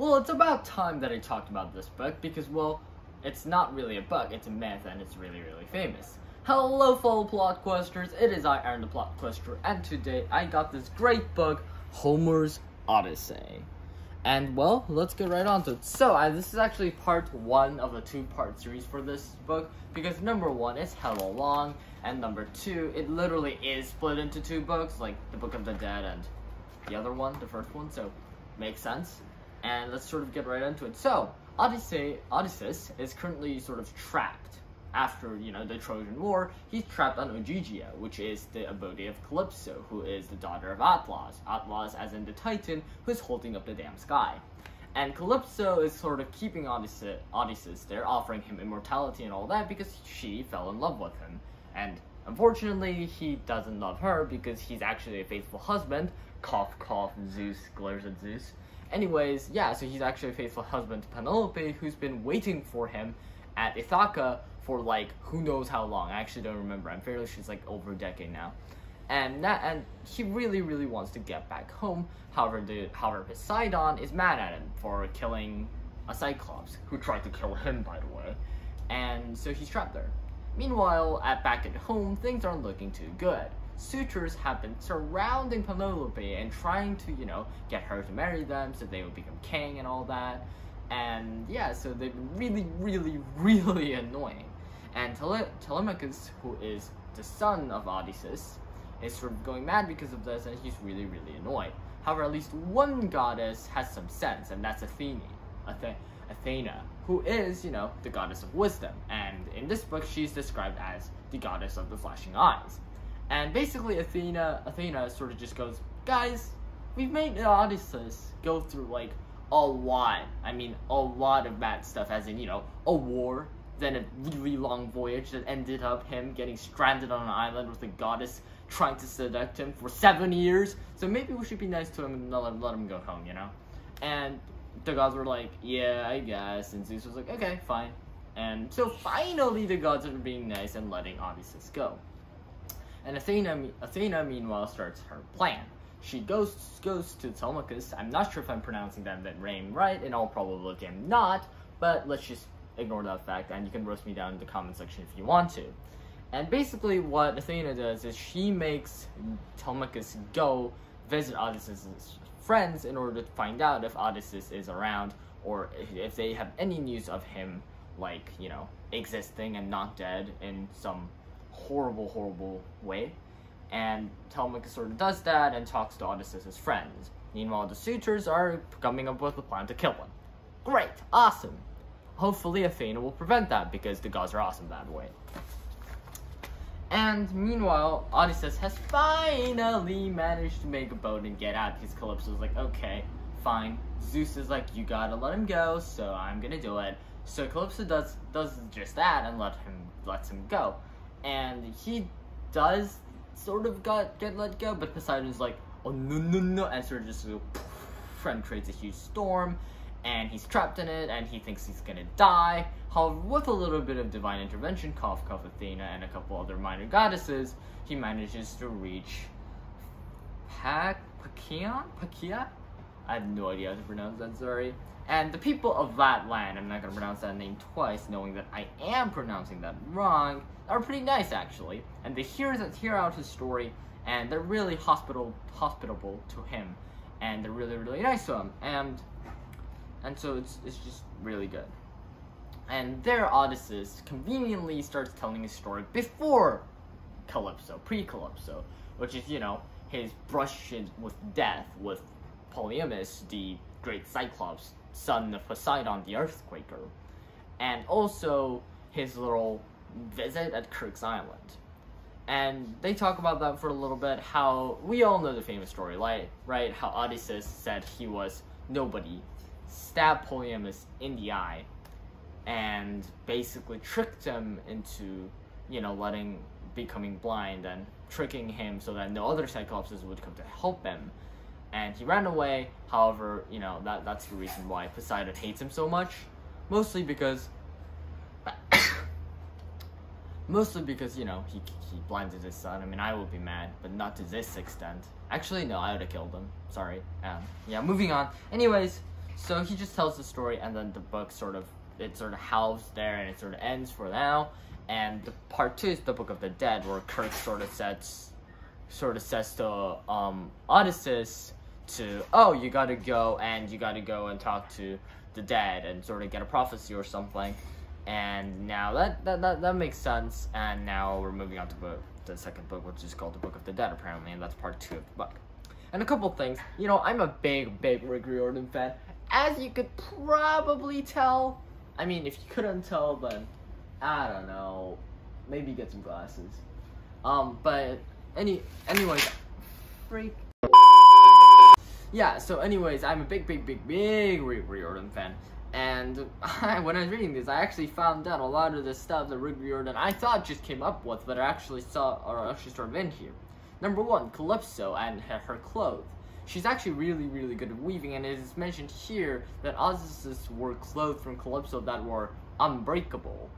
Well, it's about time that I talked about this book because, well, it's not really a book, it's a myth, and it's really, really famous. Hello, fellow plot questers. It is I, Aaron the Plot Quester, and today I got this great book, Homer's Odyssey. And well, let's get right on to it. So, uh, this is actually part one of a two-part series for this book because number one, it's hella long, and number two, it literally is split into two books, like the Book of the Dead and the other one, the first one. So, makes sense. And let's sort of get right into it. So, Odyssey, Odysseus is currently sort of trapped after you know the Trojan War, he's trapped on Ogygia, which is the abode of Calypso, who is the daughter of Atlas. Atlas, as in the Titan, who's holding up the damn sky. And Calypso is sort of keeping Odysseus, Odysseus there, offering him immortality and all that because she fell in love with him. And unfortunately, he doesn't love her because he's actually a faithful husband. Cough, cough, Zeus glares at Zeus. Anyways, yeah, so he's actually a faithful husband to Penelope, who's been waiting for him at Ithaca for like who knows how long. I actually don't remember. I'm fairly sure it's like over a decade now. And that and he really, really wants to get back home. However, the however Poseidon is mad at him for killing a Cyclops who tried to kill him, by the way. And so he's trapped there. Meanwhile, at back at home, things aren't looking too good. Suitors have been surrounding Penelope and trying to, you know, get her to marry them so they would become king and all that. And yeah, so they've been really, really, really annoying. And Tele- Telemachus, who is the son of Odysseus, is sort of going mad because of this, and he's really, really annoyed. However, at least one goddess has some sense, and that's Athene, Ath- Athena, who is, you know, the goddess of wisdom. And in this book, she's described as the goddess of the flashing eyes. And basically, Athena, Athena sort of just goes, guys, we've made Odysseus go through like a lot. I mean, a lot of bad stuff, as in, you know, a war, then a really long voyage that ended up him getting stranded on an island with a goddess trying to seduct him for seven years. So maybe we should be nice to him and let, let him go home, you know? And the gods were like, yeah, I guess. And Zeus was like, okay, fine. And so finally the gods are being nice and letting Odysseus go. And Athena, Athena meanwhile starts her plan. She goes goes to Telemachus. I'm not sure if I'm pronouncing that, that name right. In all probability, I'm not. But let's just ignore that fact, and you can roast me down in the comment section if you want to. And basically, what Athena does is she makes Telemachus go visit Odysseus' friends in order to find out if Odysseus is around or if they have any news of him, like, you know, existing and not dead in some horrible, horrible way. And Telemachus sort of does that and talks to Odysseus' as friends. Meanwhile, the suitors are coming up with a plan to kill him. Great, awesome. Hopefully, Athena will prevent that because the gods are awesome that way. And meanwhile, Odysseus has finally managed to make a boat and get out because Calypso's like, okay, fine. Zeus is like, you gotta let him go, so I'm gonna do it. So Calypso does does just that and let him lets him go, and he does sort of got get let go, but Poseidon's like, oh no no no, and sort of just go, poof, and creates a huge storm and he's trapped in it and he thinks he's gonna die. However, with a little bit of divine intervention, Cough Cough Athena and a couple other minor goddesses, he manages to reach Pac Pakion? Pakia? I have no idea how to pronounce that, sorry. And the people of that land, I'm not gonna pronounce that name twice, knowing that I am pronouncing that wrong, are pretty nice actually. And they hear hear out his story and they're really hospital hospitable to him. And they're really, really nice to him. And and so it's it's just really good. And their Odysseus conveniently starts telling his story before Calypso, pre-Calypso, which is you know his brush with death with Polyphemus, the great Cyclops, son of Poseidon, the Earthquaker, and also his little visit at Kirk's Island. And they talk about that for a little bit. How we all know the famous story, like right? How Odysseus said he was nobody stabbed Polyphemus in the eye and basically tricked him into, you know, letting becoming blind and tricking him so that no other Cyclopses would come to help him. And he ran away. However, you know that that's the reason why Poseidon hates him so much, mostly because. mostly because you know he he blinded his son. I mean, I would be mad, but not to this extent. Actually, no, I would have killed him. Sorry. Um, yeah, moving on. Anyways, So he just tells the story, and then the book sort of it sort of halves there, and it sort of ends for now. And the part two is the Book of the Dead, where Kirk sort of sets, sort of says to um, Odysseus to, oh, you gotta go and you gotta go and talk to the dead and sort of get a prophecy or something. And now that that, that, that makes sense. And now we're moving on to book, the second book, which is called the Book of the Dead, apparently, and that's part two of the book. And a couple things, you know, I'm a big, big Rick Riordan fan, as you could probably tell. I mean, if you couldn't tell, then I don't know, maybe get some glasses. Um, but any, anyways, freak. Yeah. So, anyways, I'm a big, big, big, big Rick Riordan fan. And I, when I was reading this, I actually found out a lot of the stuff that Rick Riordan I thought just came up with, but I actually saw or actually started in here. Number one, Calypso and her, her clothes. She's actually really, really good at weaving, and it is mentioned here that Odysseus wore clothes from Calypso that were unbreakable.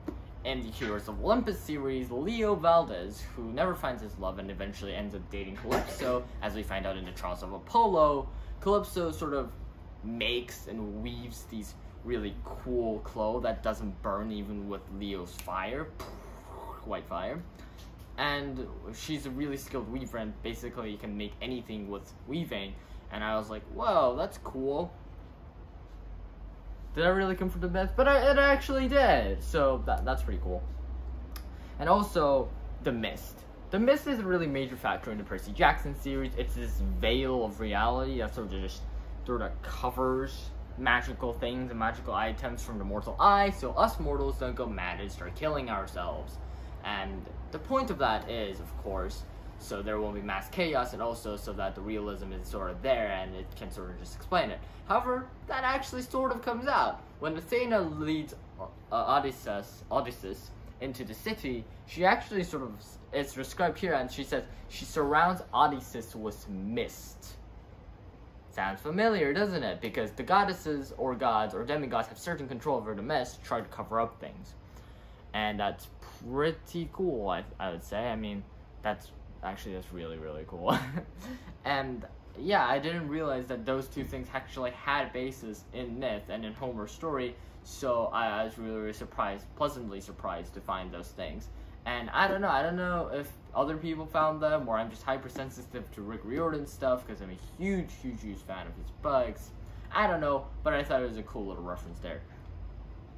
In the Heroes of Olympus series, Leo Valdez, who never finds his love and eventually ends up dating Calypso, as we find out in the Trials of Apollo, Calypso sort of makes and weaves these really cool clothes that doesn't burn even with Leo's fire, white fire. And she's a really skilled weaver and basically you can make anything with weaving. And i was like whoa that's cool. Did i really come from the myth? But I, it actually did. So that, that's pretty cool. And also the mist the mist is a really major factor in the percy jackson series. It's this veil of reality that sort of just sort of covers magical things and magical items from the mortal eye so us mortals don't go mad and start killing ourselves. And the point of that is, of course, so there won't be mass chaos, and also so that the realism is sort of there and it can sort of just explain it. However, that actually sort of comes out. When Athena leads uh, Odysseus, Odysseus into the city. She actually sort of is described here, and she says she surrounds Odysseus with mist. Sounds familiar, doesn't it? Because the goddesses or gods or demigods have certain control over the mist to try to cover up things and that's pretty cool. I I would say. I mean, that's actually that's really really cool. and yeah, I didn't realize that those two things actually had basis in myth and in Homer's story. So I, I was really, really surprised, pleasantly surprised to find those things. And I don't know, I don't know if other people found them or I'm just hypersensitive to Rick Riordan stuff because I'm a huge, huge, huge fan of his bugs. I don't know, but I thought it was a cool little reference there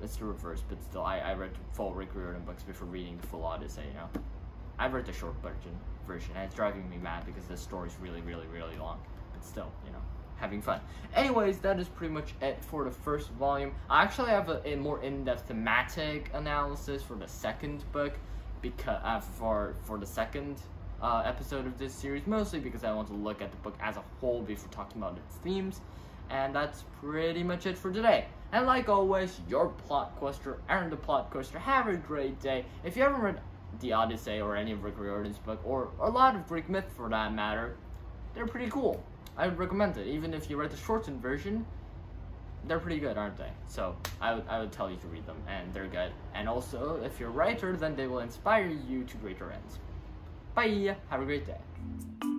it's the reverse, but still, I, I read full Rick Riordan books before reading the full Odyssey, you know. I read the short version, version, and it's driving me mad because the story's really, really, really long. But still, you know, having fun. Anyways, that is pretty much it for the first volume. I actually have a, a more in-depth thematic analysis for the second book, because uh, for for the second uh, episode of this series, mostly because I want to look at the book as a whole before talking about its themes. And that's pretty much it for today. And like always, your plot quester and the plot quester. Have a great day. If you haven't read The Odyssey or any of Rick Riordan's book, or a lot of Greek myth for that matter, they're pretty cool. I would recommend it. Even if you read the shortened version, they're pretty good, aren't they? So I would I would tell you to read them, and they're good. And also, if you're a writer, then they will inspire you to greater ends. Bye. Have a great day.